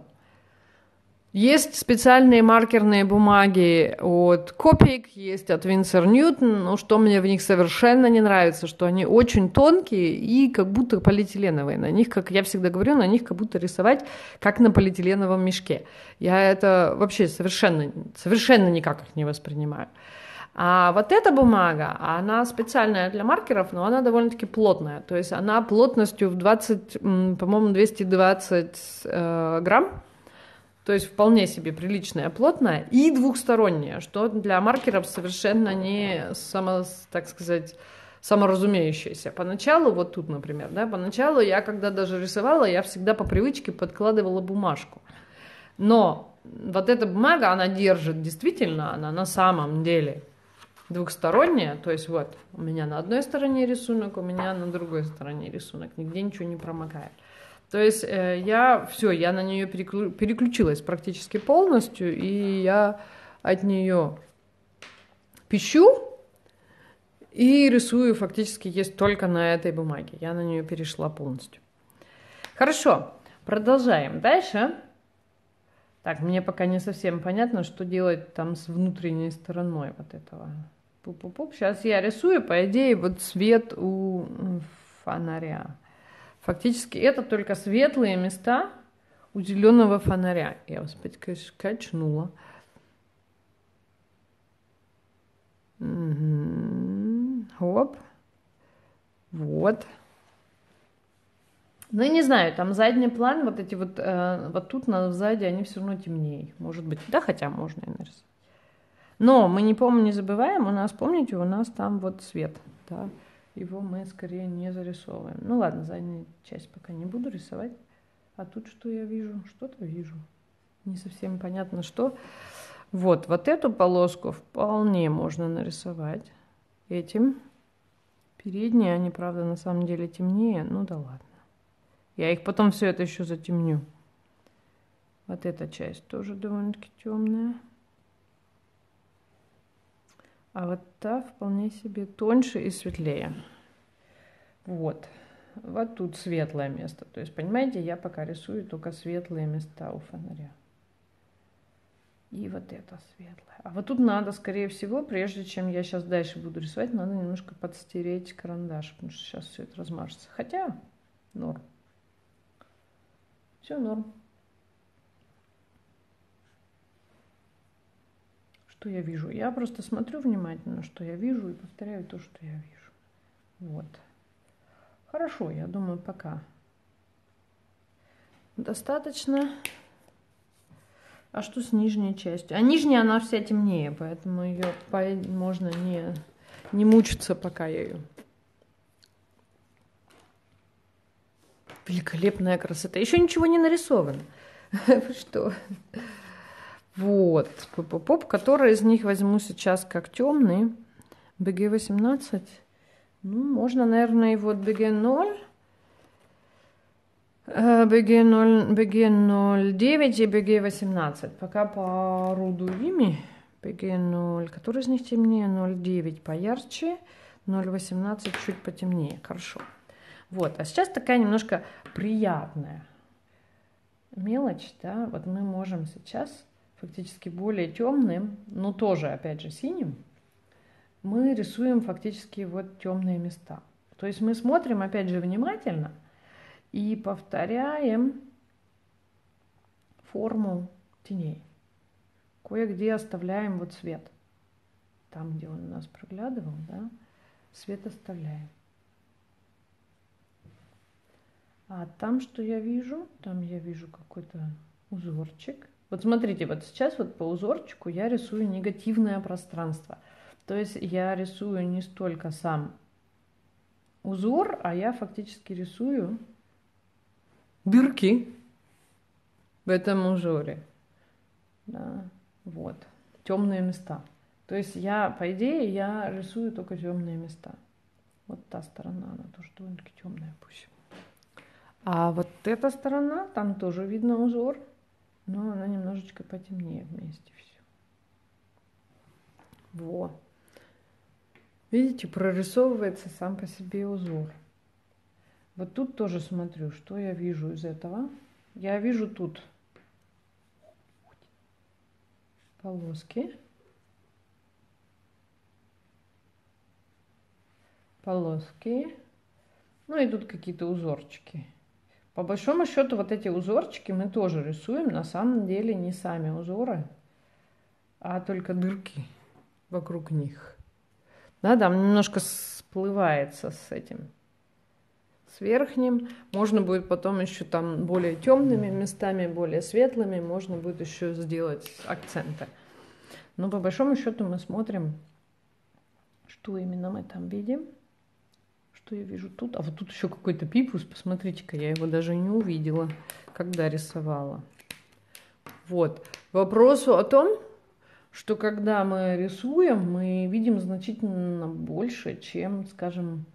Есть специальные маркерные бумаги от Копик, есть от Винсер Ньютон, но что мне в них совершенно не нравится, что они очень тонкие и как будто полиэтиленовые. На них, как я всегда говорю, на них как будто рисовать, как на полиэтиленовом мешке. Я это вообще совершенно, совершенно никак их не воспринимаю. А вот эта бумага, она специальная для маркеров, но она довольно-таки плотная. То есть она плотностью в 20, по-моему, 220 э, грамм. То есть вполне себе приличная, плотная и двухсторонняя, что для маркеров совершенно не само, так сказать, саморазумеющееся. Поначалу, вот тут, например, да, поначалу я, когда даже рисовала, я всегда по привычке подкладывала бумажку. Но вот эта бумага, она держит действительно, она на самом деле двухсторонняя, то есть вот у меня на одной стороне рисунок, у меня на другой стороне рисунок, нигде ничего не промокает. То есть э, я все, я на нее переклю, переключилась практически полностью, и я от нее пишу и рисую фактически есть только на этой бумаге. Я на нее перешла полностью. Хорошо, продолжаем. Дальше. Так, мне пока не совсем понятно, что делать там с внутренней стороной вот этого Пуп-пуп-пуп. Сейчас я рисую, по идее, вот свет у фонаря. Фактически это только светлые места у зеленого фонаря. Я вас опять качнула. Угу. Хоп. Вот. Ну, я не знаю, там задний план, вот эти вот, э, вот тут на сзади, они все равно темнее. Может быть, да, хотя можно и нарисовать. Но мы не помню, не забываем, у нас, помните, у нас там вот цвет, да, его мы скорее не зарисовываем. Ну ладно, заднюю часть пока не буду рисовать. А тут что я вижу? Что-то вижу. Не совсем понятно, что. Вот, вот эту полоску вполне можно нарисовать этим. Передние, они, правда, на самом деле темнее. Ну да ладно. Я их потом все это еще затемню. Вот эта часть тоже довольно-таки темная. А вот та вполне себе тоньше и светлее. Вот. Вот тут светлое место. То есть, понимаете, я пока рисую только светлые места у фонаря. И вот это светлое. А вот тут надо, скорее всего, прежде чем я сейчас дальше буду рисовать, надо немножко подстереть карандаш, потому что сейчас все это размажется. Хотя норм. Все норм. Что я вижу. Я просто смотрю внимательно, что я вижу, и повторяю то, что я вижу. Вот. Хорошо, я думаю, пока достаточно. А что с нижней частью? А нижняя, она вся темнее, поэтому ее можно не, не мучиться, пока ее... Великолепная красота. Еще ничего не нарисовано. Что? Вот, поп который из них возьму сейчас как темный. BG18. Ну, можно, наверное, и вот BG0. BG0, BG09 и BG18. Пока поорудую ими. BG0. Который из них темнее? 0,9 поярче, 0,18 чуть потемнее. Хорошо. Вот, а сейчас такая немножко приятная мелочь, да, вот мы можем сейчас фактически более темным, но тоже, опять же, синим, мы рисуем фактически вот темные места. То есть мы смотрим, опять же, внимательно и повторяем форму теней. Кое-где оставляем вот цвет. Там, где он у нас проглядывал, да, свет оставляем. А там, что я вижу, там я вижу какой-то узорчик. Вот смотрите, вот сейчас вот по узорчику я рисую негативное пространство. То есть я рисую не столько сам узор, а я фактически рисую дырки в этом узоре. Да, вот, темные места. То есть я, по идее, я рисую только темные места. Вот та сторона, она тоже довольно-таки темная пусть. А вот эта сторона, там тоже видно узор, но она немножечко потемнее вместе все. Во. Видите, прорисовывается сам по себе узор. Вот тут тоже смотрю, что я вижу из этого. Я вижу тут полоски. Полоски. Ну и тут какие-то узорчики. По большому счету вот эти узорчики мы тоже рисуем, на самом деле не сами узоры, а только дырки вокруг них. Да, там немножко сплывается с этим, с верхним. Можно будет потом еще там более темными местами, более светлыми, можно будет еще сделать акценты. Но по большому счету мы смотрим, что именно мы там видим что я вижу тут? А вот тут еще какой-то пипус, посмотрите-ка, я его даже не увидела, когда рисовала. Вот. Вопрос о том, что когда мы рисуем, мы видим значительно больше, чем, скажем,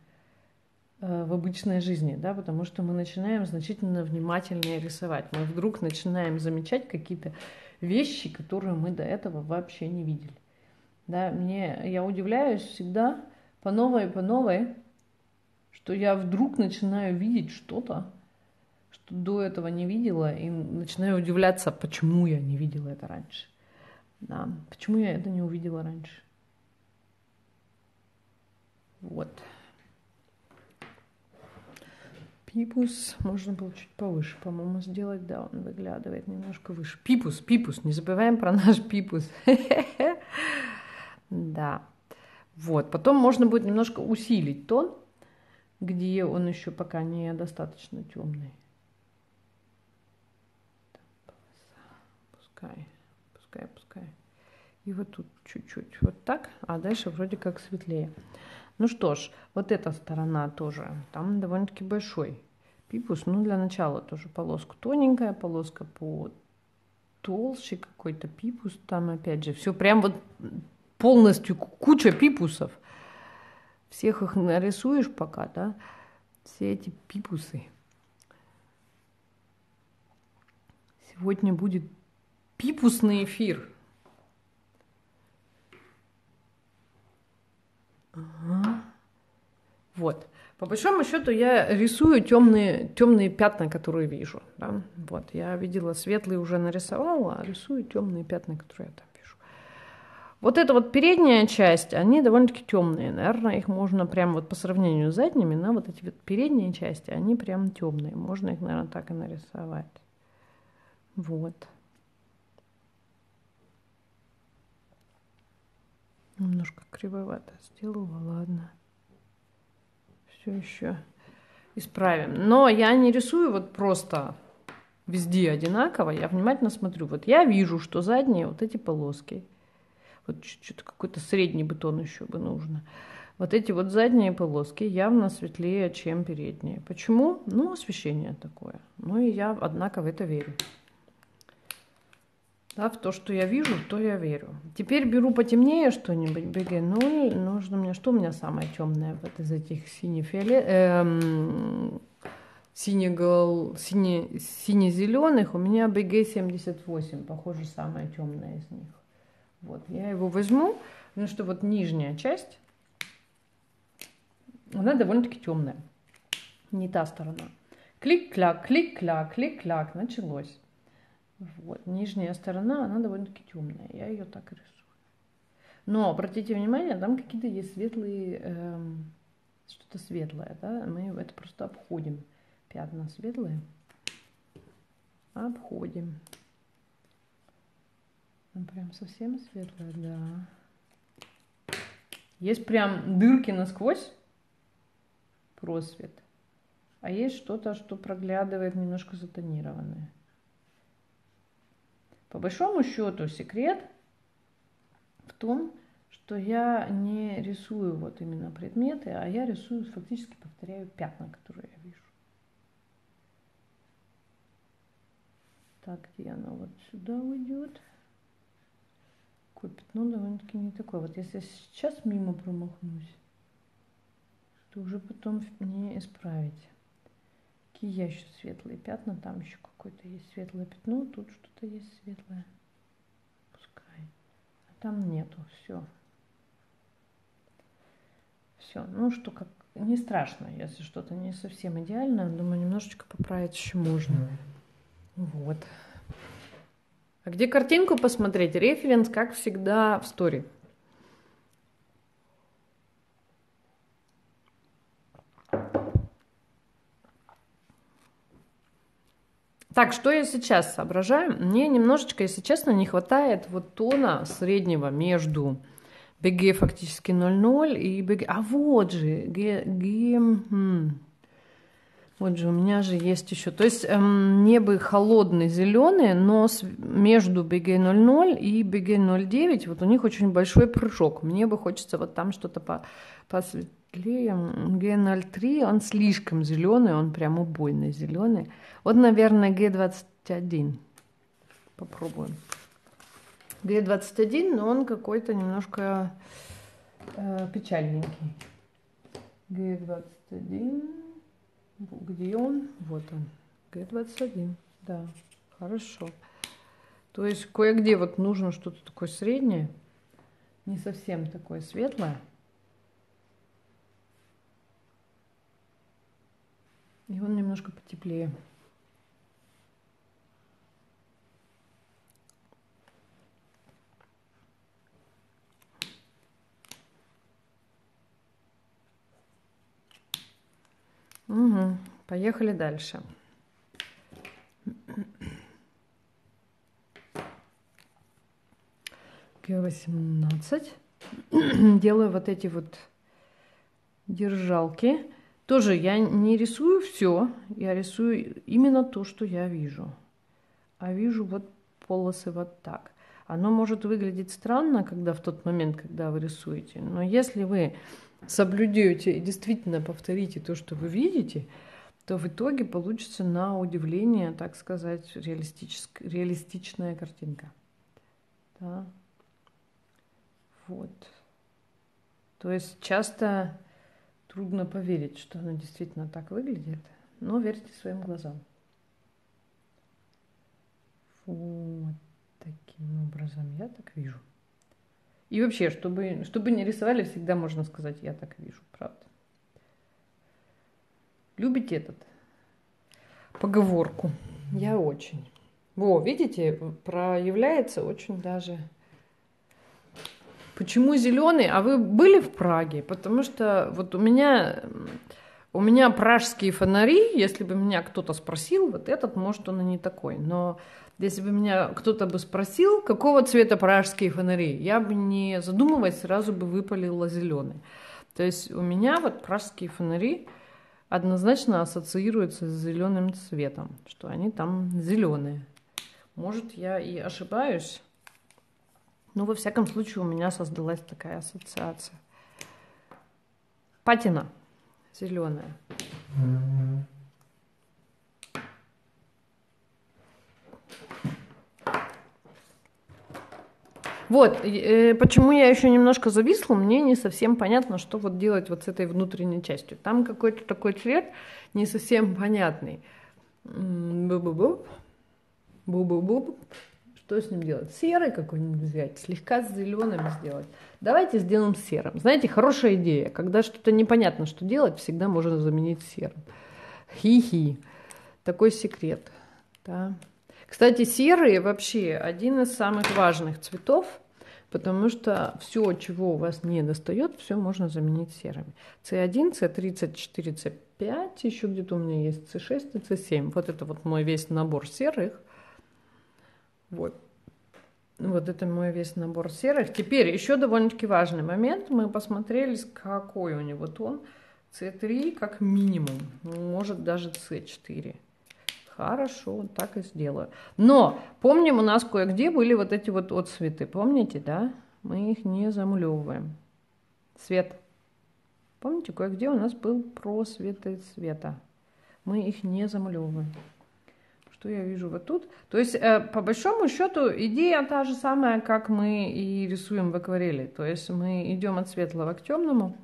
э, в обычной жизни, да, потому что мы начинаем значительно внимательнее рисовать. Мы вдруг начинаем замечать какие-то вещи, которые мы до этого вообще не видели. Да, мне, я удивляюсь всегда по новой, по новой, что я вдруг начинаю видеть что-то, что до этого не видела, и начинаю удивляться, почему я не видела это раньше. Да, почему я это не увидела раньше. Вот. Пипус можно было чуть повыше, по-моему, сделать. Да, он выглядывает немножко выше. Пипус, пипус, не забываем про наш пипус. Да. Вот. Потом можно будет немножко усилить тон где он еще пока не достаточно темный. Пускай, пускай, пускай. И вот тут чуть-чуть вот так, а дальше вроде как светлее. Ну что ж, вот эта сторона тоже, там довольно-таки большой пипус. Ну, для начала тоже полоска тоненькая, полоска по толще какой-то пипус. Там опять же все прям вот полностью куча пипусов всех их нарисуешь пока, да, все эти пипусы. Сегодня будет пипусный эфир. Ага. Вот. По большому счету я рисую темные, темные пятна, которые вижу. Да? Вот. Я видела светлые уже нарисовала, а рисую темные пятна, которые там вот эта вот передняя часть, они довольно-таки темные. Наверное, их можно прям вот по сравнению с задними, на вот эти вот передние части, они прям темные. Можно их, наверное, так и нарисовать. Вот. Немножко кривовато сделала, ладно. Все еще исправим. Но я не рисую вот просто везде одинаково. Я внимательно смотрю. Вот я вижу, что задние вот эти полоски – вот чуть-чуть какой-то средний бетон еще бы нужно. Вот эти вот задние полоски явно светлее, чем передние. Почему? Ну, освещение такое. Ну и я, однако, в это верю. Да, в то, что я вижу, то я верю. Теперь беру потемнее что-нибудь, BG0. Нужно мне, что у меня самое темное вот из этих сине-фиолет... Эм, сине-зеленых, сине у меня BG78, похоже, самое темное из них. Вот, я его возьму, потому что вот нижняя часть, она довольно-таки темная. Не та сторона. Клик-кляк, клик-кляк, клик-кляк, началось. Вот, нижняя сторона, она довольно-таки темная. Я ее так рисую. Но обратите внимание, там какие-то есть светлые, эм, что-то светлое, да? Мы это просто обходим. Пятна светлые. Обходим. Ну, прям совсем светлое, да. Есть прям дырки насквозь, просвет. А есть что-то, что проглядывает немножко затонированное. По большому счету секрет в том, что я не рисую вот именно предметы, а я рисую, фактически повторяю пятна, которые я вижу. Так, где оно вот сюда уйдет? Такое пятно довольно-таки не такое. Вот если сейчас мимо промахнусь, то уже потом не исправить. Какие я еще светлые пятна, там еще какое-то есть светлое пятно, тут что-то есть светлое. Пускай. А там нету, все. Все, ну что, как не страшно, если что-то не совсем идеально, думаю, немножечко поправить еще можно. Вот. А где картинку посмотреть? Референс, как всегда, в стори. Так, что я сейчас соображаю? Мне немножечко, если честно, не хватает вот тона среднего между BG фактически 0,0 и BG... А вот же, G... G... Вот же у меня же есть еще. То есть эм, небо холодный зеленый, но с, между BG00 и BG09 вот у них очень большой прыжок. Мне бы хочется вот там что-то по, посветлее. G03 он слишком зеленый, он прям убойный зеленый. Вот, наверное, G21. Попробуем. G21, но он какой-то немножко э, печальненький. G21. Где он? Вот он. Г21. Да, хорошо. То есть кое-где вот нужно что-то такое среднее, не совсем такое светлое. И он немножко потеплее. Угу. Поехали дальше. Г18. Делаю вот эти вот держалки. Тоже я не рисую все, я рисую именно то, что я вижу. А вижу вот полосы вот так. Оно может выглядеть странно, когда в тот момент, когда вы рисуете, но если вы соблюдете и действительно повторите то, что вы видите, то в итоге получится на удивление, так сказать, реалистичная картинка. Да. Вот. То есть часто трудно поверить, что она действительно так выглядит, но верьте своим глазам. Вот таким образом я так вижу. И вообще, чтобы, чтобы не рисовали, всегда можно сказать, я так вижу, правда. Любите этот поговорку? Я очень. Во, видите, проявляется очень даже. Почему зеленый? А вы были в Праге? Потому что вот у меня, у меня пражские фонари, если бы меня кто-то спросил, вот этот, может, он и не такой. Но если бы меня кто-то бы спросил, какого цвета пражские фонари, я бы не задумываясь сразу бы выпалила зеленый. То есть у меня вот пражские фонари однозначно ассоциируются с зеленым цветом, что они там зеленые. Может, я и ошибаюсь, но во всяком случае у меня создалась такая ассоциация. Патина зеленая. Вот, э, почему я еще немножко зависла, мне не совсем понятно, что вот делать вот с этой внутренней частью. Там какой-то такой цвет не совсем понятный. Бу-бу-бу. Бу-бу-бу. Что с ним делать? Серый какой-нибудь взять, слегка с зеленым сделать. Давайте сделаем серым. Знаете, хорошая идея. Когда что-то непонятно, что делать, всегда можно заменить серым. Хи-хи. Такой секрет. Да. Кстати, серый вообще один из самых важных цветов, потому что все, чего у вас не достает, все можно заменить серыми. C1, C34, C5, еще где-то у меня есть C6 и C7. Вот это вот мой весь набор серых. Вот. Вот это мой весь набор серых. Теперь еще довольно-таки важный момент. Мы посмотрели, какой у него тон. C3 как минимум, может даже C4. Хорошо, так и сделаю. Но помним, у нас кое-где были вот эти вот отцветы. Помните, да? Мы их не замулевываем. Свет. Помните, кое-где у нас был просветы света. Мы их не замулевываем. Что я вижу вот тут? То есть, э, по большому счету, идея та же самая, как мы и рисуем в акварели. То есть, мы идем от светлого к темному.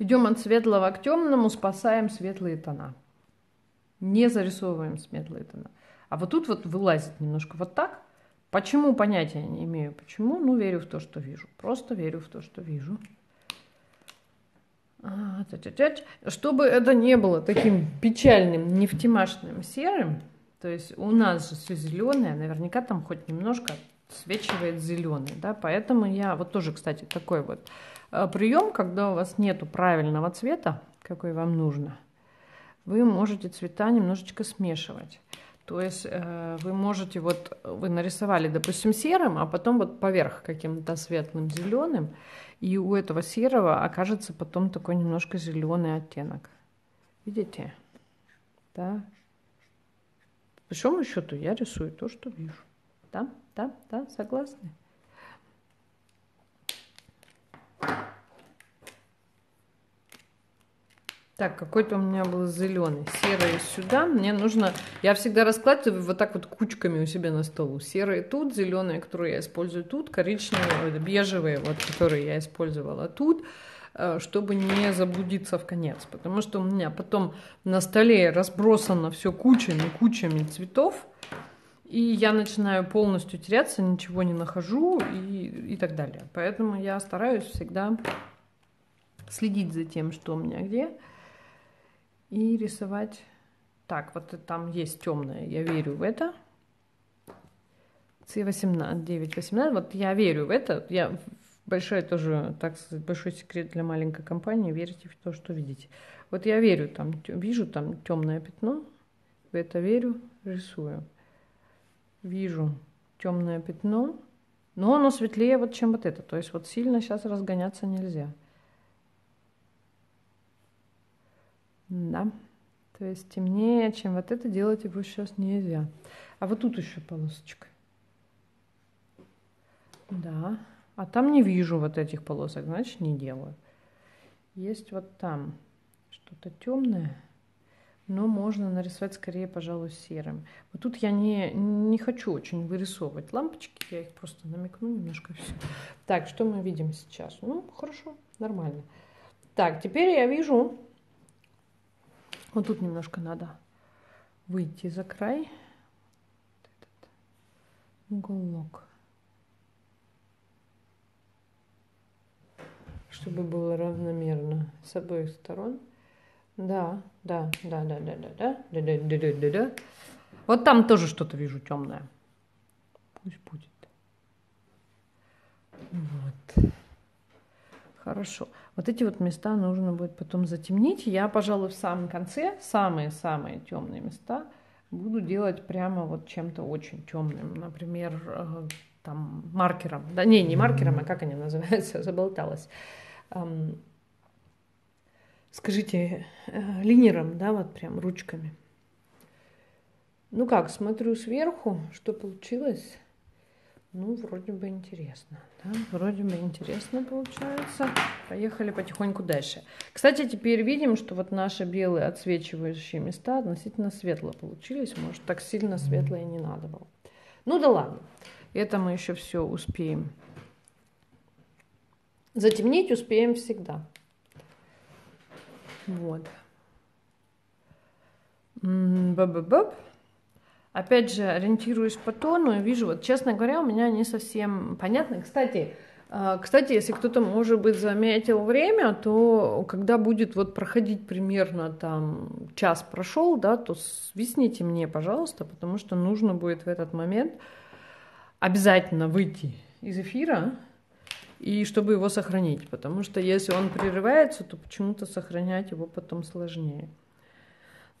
Идем от светлого к темному, спасаем светлые тона. Не зарисовываем светлые тона. А вот тут вот вылазит немножко вот так. Почему, понятия не имею. Почему? Ну, верю в то, что вижу. Просто верю в то, что вижу. А, Чтобы это не было таким печальным, нефтемашным серым, то есть у нас же все зеленое, наверняка там хоть немножко свечивает зеленый, да, поэтому я вот тоже, кстати, такой вот прием, когда у вас нету правильного цвета, какой вам нужно, вы можете цвета немножечко смешивать. То есть э, вы можете, вот вы нарисовали, допустим, серым, а потом вот поверх каким-то светлым зеленым, и у этого серого окажется потом такой немножко зеленый оттенок. Видите? Да. По большому счету я рисую то, что вижу. Да, да, да, согласны? Так, какой-то у меня был зеленый. Серый сюда. Мне нужно... Я всегда раскладываю вот так вот кучками у себя на столу. Серые тут, зеленые, которые я использую тут, коричневые, бежевые, вот, которые я использовала тут э, чтобы не заблудиться в конец. Потому что у меня потом на столе разбросано все кучами, кучами цветов. И я начинаю полностью теряться, ничего не нахожу и, и так далее. Поэтому я стараюсь всегда следить за тем, что у меня где и рисовать. Так, вот там есть темное, я верю в это. C18, 9, 18, вот я верю в это. Я большой тоже, так сказать, большой секрет для маленькой компании, верьте в то, что видите. Вот я верю, там, вижу там темное пятно, в это верю, рисую. Вижу темное пятно, но оно светлее вот, чем вот это. То есть вот сильно сейчас разгоняться нельзя. Да. То есть темнее, чем вот это делать его сейчас нельзя. А вот тут еще полосочка. Да. А там не вижу вот этих полосок, значит не делаю. Есть вот там что-то темное, но можно нарисовать скорее, пожалуй, серым. Вот тут я не, не хочу очень вырисовывать лампочки, я их просто намекну немножко все. Так, что мы видим сейчас? Ну, хорошо, нормально. Так, теперь я вижу вот тут немножко надо выйти за край. Этот уголок. Чтобы было равномерно с обоих сторон. Да, да, да, да, да, да, да, да, да, да, да, да, да. Вот там тоже что-то вижу темное. Пусть будет. Вот. Хорошо. Вот эти вот места нужно будет потом затемнить. Я, пожалуй, в самом конце, самые-самые темные места, буду делать прямо вот чем-то очень темным. Например, э, там маркером. Да не, не маркером, а как они называются, заболталась. Скажите, э, линером, да, вот прям ручками. Ну как, смотрю сверху, что получилось. Ну, вроде бы интересно. Да? Вроде бы интересно получается. Поехали потихоньку дальше. Кстати, теперь видим, что вот наши белые отсвечивающие места относительно светло получились. Может, так сильно светлое не надо было. Ну да ладно. Это мы еще все успеем. Затемнить успеем всегда. Вот. Баб-баб. Опять же, ориентируюсь по тону и вижу, вот, честно говоря, у меня не совсем понятно. Кстати, а, кстати, если кто-то, может быть, заметил время, то когда будет вот проходить примерно там час прошел, да, то свистните мне, пожалуйста, потому что нужно будет в этот момент обязательно выйти из эфира, и чтобы его сохранить, потому что если он прерывается, то почему-то сохранять его потом сложнее.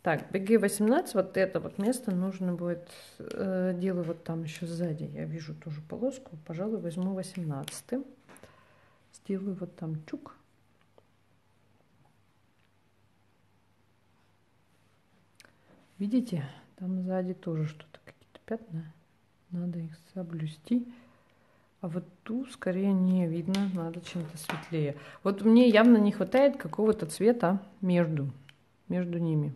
Так, BG18, вот это вот место нужно будет, э, делаю вот там еще сзади, я вижу тоже полоску, пожалуй, возьму 18 сделаю вот там чук. Видите, там сзади тоже что-то, какие-то пятна, надо их соблюсти. А вот ту скорее не видно, надо чем-то светлее. Вот мне явно не хватает какого-то цвета между, между ними.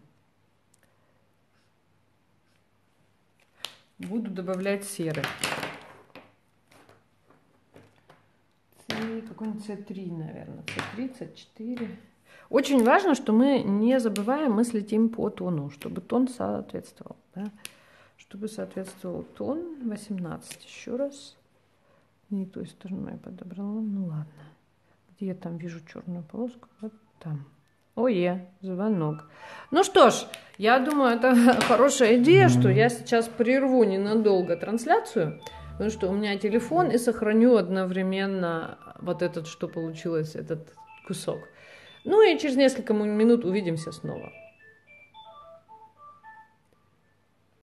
Буду добавлять серый. Какой-нибудь C3, наверное. C3, C4. Очень важно, что мы не забываем, мы следим по тону, чтобы тон соответствовал. Да? Чтобы соответствовал тон. 18 еще раз. Не той стороной подобрала. Ну ладно. Где я там вижу черную полоску? Вот там. Ое, звонок. Ну что ж, я думаю, это хорошая идея, что я сейчас прерву ненадолго трансляцию, потому что у меня телефон и сохраню одновременно вот этот, что получилось, этот кусок. Ну и через несколько минут увидимся снова.